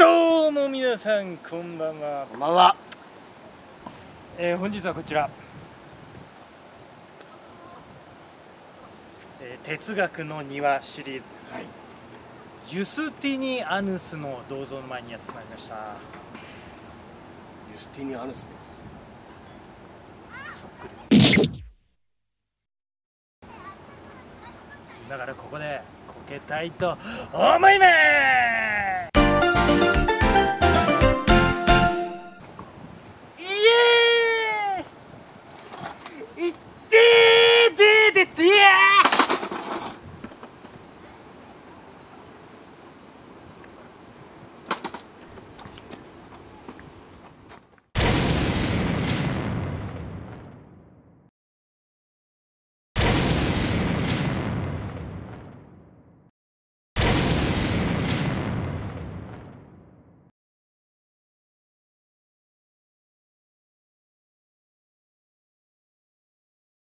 どうも皆さんこんばんは、こんばんは。えー本日はこちら、えー哲学の庭シリーズ、はい。ユスティニアヌスの銅像の前にやってまいりましたユスティニアヌスです。そっくり。だからここでこけたいと思います